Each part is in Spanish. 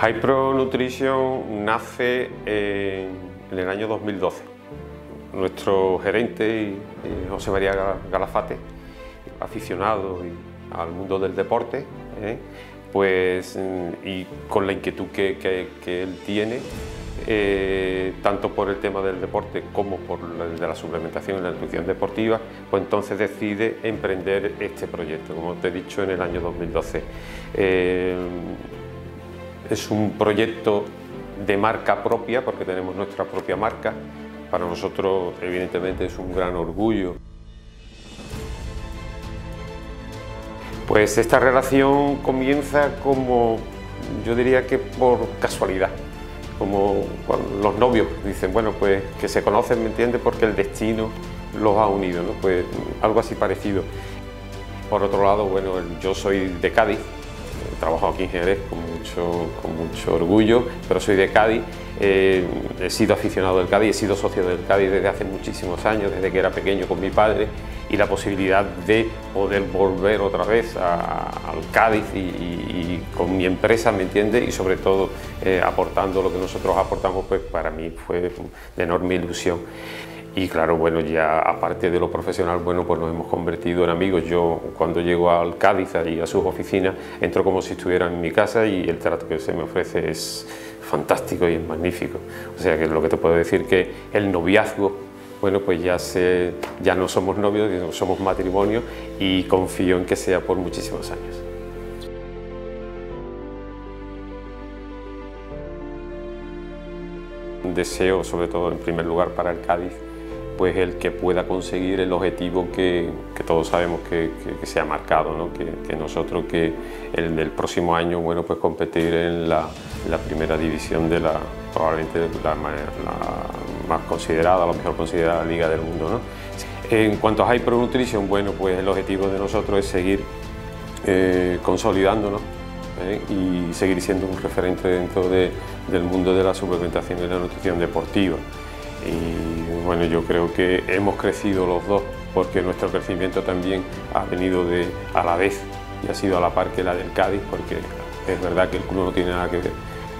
Hypro Nutrition nace en el año 2012. Nuestro gerente, José María Galafate, aficionado al mundo del deporte, ¿eh? pues, y con la inquietud que, él tiene, eh, tanto por el tema del deporte como por el de la suplementación y la nutrición deportiva, pues entonces decide emprender este proyecto, como te he dicho, en el año 2012. Eh, es un proyecto de marca propia, porque tenemos nuestra propia marca. Para nosotros, evidentemente, es un gran orgullo. Pues esta relación comienza como, yo diría que por casualidad, como los novios dicen, bueno, pues que se conocen, ¿me entiendes? Porque el destino los ha unido, ¿no? Pues algo así parecido. Por otro lado, bueno, yo soy de Cádiz, trabajo aquí en Jerez con mucho, con mucho orgullo, pero soy de Cádiz, eh, he sido aficionado del Cádiz, he sido socio del Cádiz desde hace muchísimos años, desde que era pequeño con mi padre, y la posibilidad de poder volver otra vez al Cádiz y, con mi empresa, ¿me entiende? Y sobre todo eh, aportando lo que nosotros aportamos, pues para mí fue de enorme ilusión y claro, bueno, ya aparte de lo profesional, bueno, pues nos hemos convertido en amigos. Yo cuando llego al Cádiz y a sus oficinas, entro como si estuviera en mi casa y el trato que se me ofrece es fantástico y es magnífico. O sea que lo que te puedo decir que el noviazgo, bueno, pues ya, se, ya no somos novios, somos matrimonio y confío en que sea por muchísimos años. deseo, sobre todo en primer lugar para el Cádiz, pues el que pueda conseguir el objetivo que, todos sabemos que, se ha marcado, ¿no? que, nosotros que el del próximo año bueno, pues competir en la, primera división de la probablemente la, más considerada, la mejor considerada liga del mundo. ¿no? En cuanto a Hyper Nutrition, bueno, pues el objetivo de nosotros es seguir eh, consolidándonos ¿eh? y seguir siendo un referente dentro del mundo de la suplementación y la nutrición deportiva y bueno, yo creo que hemos crecido los dos porque nuestro crecimiento también ha venido de, a la vez y ha sido a la par que la del Cádiz porque es verdad que el club no tiene nada que ver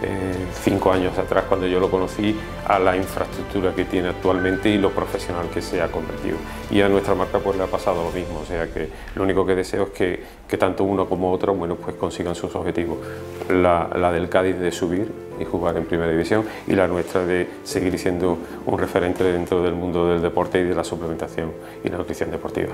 eh, cinco años atrás cuando yo lo conocí a la infraestructura que tiene actualmente y lo profesional que se ha convertido. Y a nuestra marca pues le ha pasado lo mismo, o sea que lo único que deseo es que, que tanto uno como otro bueno, pues consigan sus objetivos. La, la del Cádiz de subir y jugar en primera división y la nuestra de seguir siendo un referente dentro del mundo del deporte y de la suplementación y la nutrición deportiva.